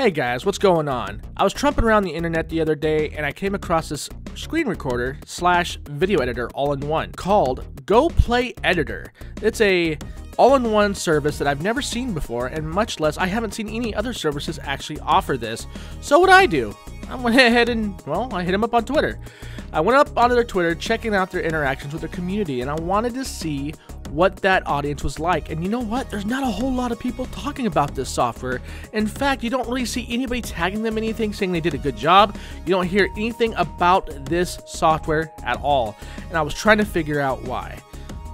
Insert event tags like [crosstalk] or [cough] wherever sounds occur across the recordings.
Hey guys, what's going on? I was trumping around the internet the other day and I came across this screen recorder slash video editor all in one called GoPlay Editor. It's a all-in-one service that I've never seen before and much less I haven't seen any other services actually offer this. So what I do? I went [laughs] ahead and, well, I hit him up on Twitter. I went up onto their Twitter checking out their interactions with their community and I wanted to see what that audience was like. And you know what? There's not a whole lot of people talking about this software. In fact, you don't really see anybody tagging them anything saying they did a good job. You don't hear anything about this software at all. And I was trying to figure out why.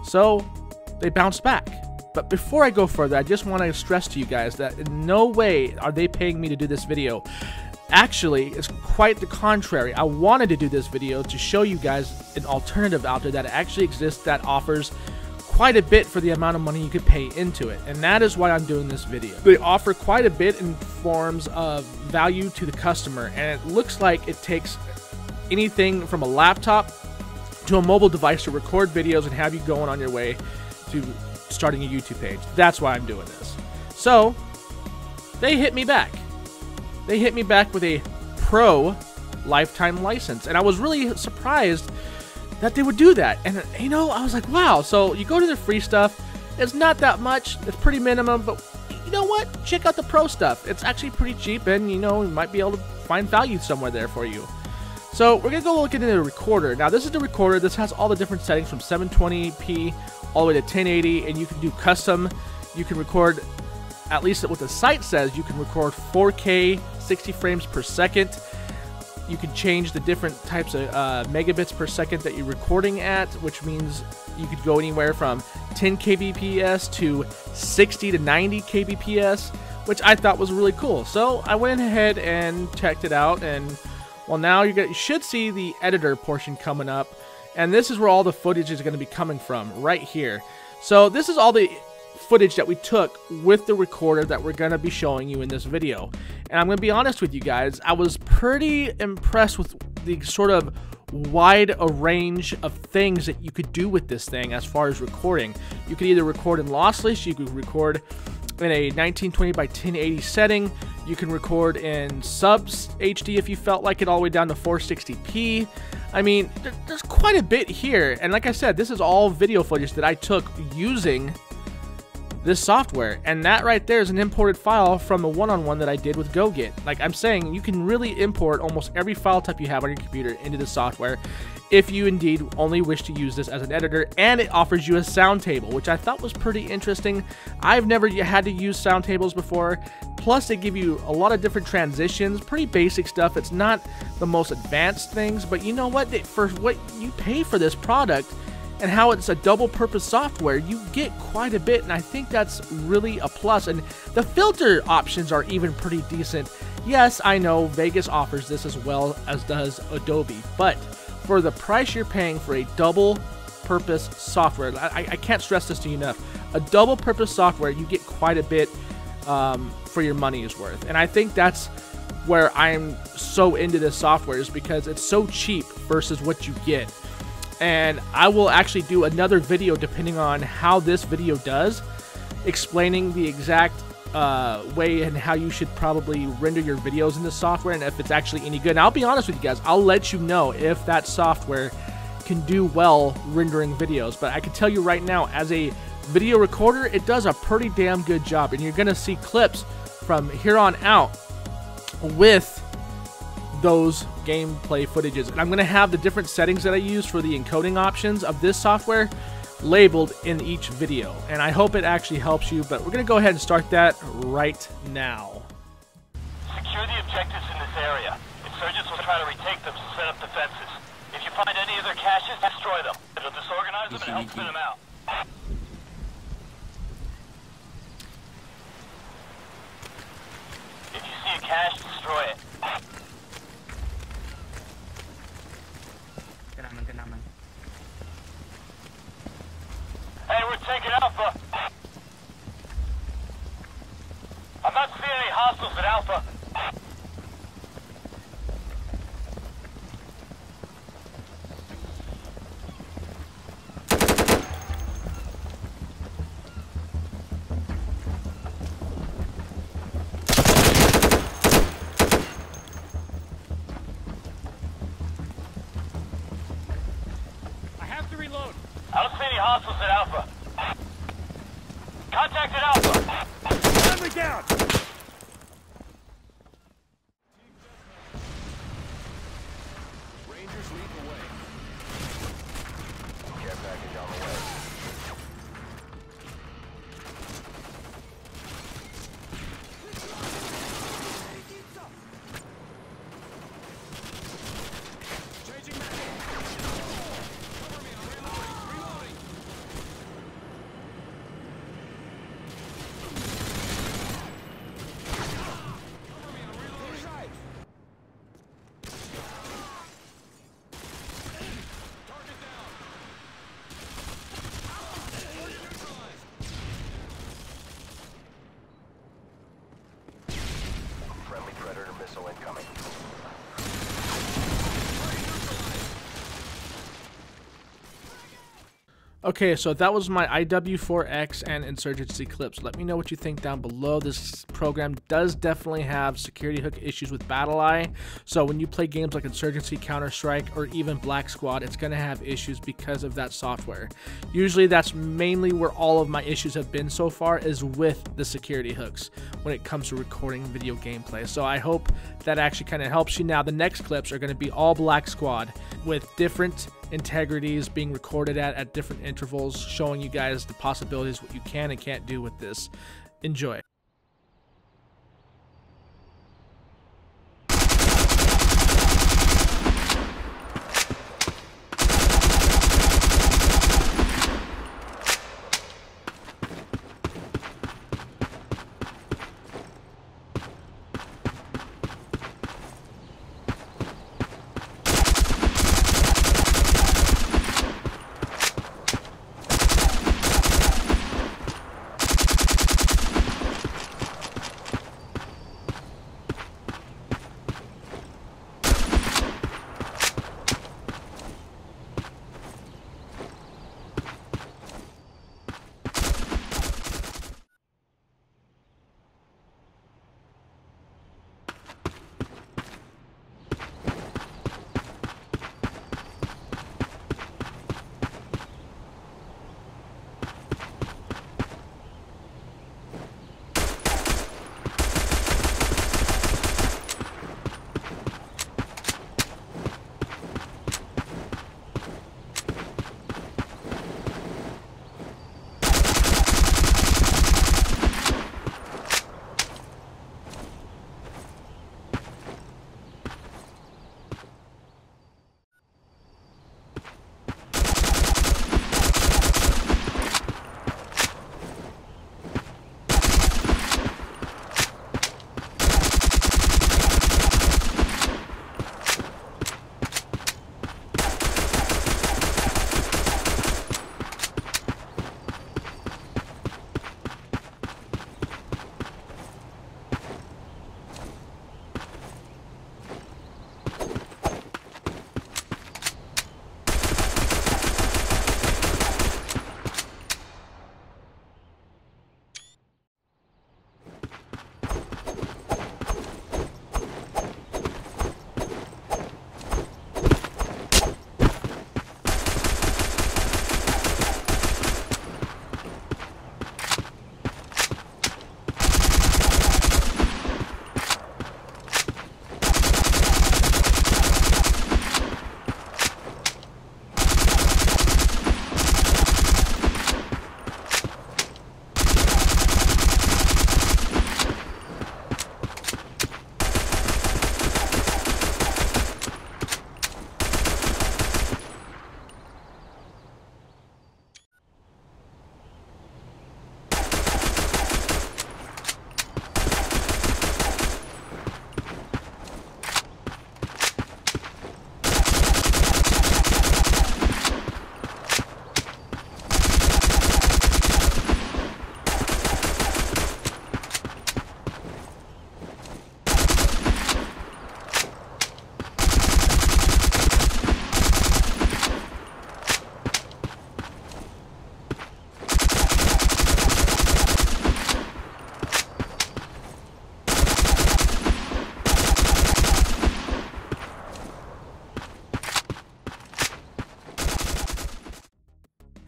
So they bounced back. But before I go further, I just want to stress to you guys that in no way are they paying me to do this video. Actually, it's quite the contrary. I wanted to do this video to show you guys an alternative out there that actually exists that offers quite a bit for the amount of money you could pay into it, and that is why I'm doing this video. They offer quite a bit in forms of value to the customer, and it looks like it takes anything from a laptop to a mobile device to record videos and have you going on your way to starting a YouTube page. That's why I'm doing this. So, they hit me back. They hit me back with a pro lifetime license, and I was really surprised that they would do that. And, you know, I was like, wow. So you go to the free stuff. It's not that much. It's pretty minimum. But you know what? Check out the pro stuff. It's actually pretty cheap. And, you know, you might be able to find value somewhere there for you. So we're to go look into the recorder. Now, this is the recorder. This has all the different settings from 720p all the way to 1080. And you can do custom. You can record, at least what the site says, you can record 4K 60 frames per second you can change the different types of uh, megabits per second that you're recording at, which means you could go anywhere from 10 kbps to 60 to 90 kbps, which I thought was really cool. So I went ahead and checked it out, and well, now you, should see the editor portion coming up, and this is where all the footage is going to be coming from, right here. So this is all the footage that we took with the recorder that we're going to be showing you in this video. And I'm going to be honest with you guys, I was pretty impressed with the sort of wide a range of things that you could do with this thing as far as recording. You could either record in lossless, you could record in a 1920 by 1080 setting, you can record in subs HD if you felt like it all the way down to 460p. I mean, there's quite a bit here. And like I said, this is all video footage that I took using this software. And that right there is an imported file from the one-on-one that I did with GoGet. Like I'm saying, you can really import almost every file type you have on your computer into the software if you indeed only wish to use this as an editor. And it offers you a sound table, which I thought was pretty interesting. I've never had to use sound tables before. Plus, they give you a lot of different transitions, pretty basic stuff. It's not the most advanced things, but you know what? For what you pay for this product, and how it's a double purpose software, you get quite a bit, and I think that's really a plus. And the filter options are even pretty decent. Yes, I know Vegas offers this as well as does Adobe, but for the price you're paying for a double purpose software, I, I can't stress this to you enough. A double purpose software, you get quite a bit um, for your money is worth. And I think that's where I'm so into this software is because it's so cheap versus what you get and I will actually do another video depending on how this video does, explaining the exact uh, way and how you should probably render your videos in this software and if it's actually any good. And I'll be honest with you guys, I'll let you know if that software can do well rendering videos. But I can tell you right now, as a video recorder, it does a pretty damn good job. And you're going to see clips from here on out with those gameplay footages. And I'm going to have the different settings that I use for the encoding options of this software labeled in each video. And I hope it actually helps you, but we're going to go ahead and start that right now. Secure the objectives in this area. Insurgents will try to retake them, so set up defenses. If you find any of their caches, destroy them. It'll disorganize them and help spin them out. If you see a cache, destroy it. Hey, we're taking Alpha. I'm not seeing any hostiles at Alpha. Missile incoming. Okay, so that was my IW4X and Insurgency clips. Let me know what you think down below. This program does definitely have security hook issues with BattlEye. So when you play games like Insurgency, Counter-Strike, or even Black Squad, it's going to have issues because of that software. Usually that's mainly where all of my issues have been so far is with the security hooks when it comes to recording video gameplay. So I hope that actually kind of helps you. Now the next clips are going to be all Black Squad with different integrities being recorded at at different intervals, showing you guys the possibilities, what you can and can't do with this. Enjoy.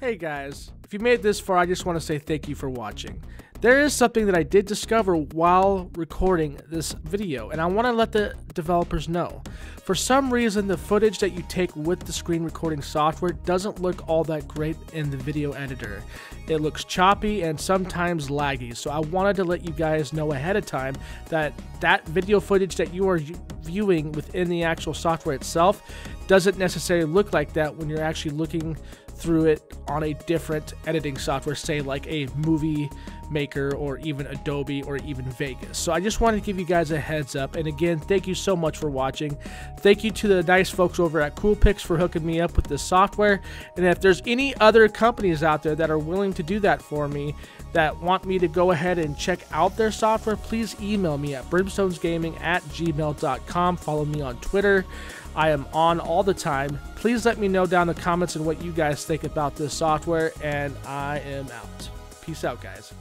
Hey guys, if you made this far, I just want to say thank you for watching. There is something that I did discover while recording this video, and I want to let the developers know. For some reason, the footage that you take with the screen recording software doesn't look all that great in the video editor. It looks choppy and sometimes laggy, so I wanted to let you guys know ahead of time that that video footage that you are viewing within the actual software itself doesn't necessarily look like that when you're actually looking through it on a different editing software, say like a movie Maker or even Adobe or even Vegas. So I just wanted to give you guys a heads up. And again, thank you so much for watching. Thank you to the nice folks over at Coolpix for hooking me up with this software. And if there's any other companies out there that are willing to do that for me, that want me to go ahead and check out their software, please email me at brimstonesgaming at gmail.com. Follow me on Twitter. I am on all the time. Please let me know down in the comments and what you guys think about this software, and I am out. Peace out, guys.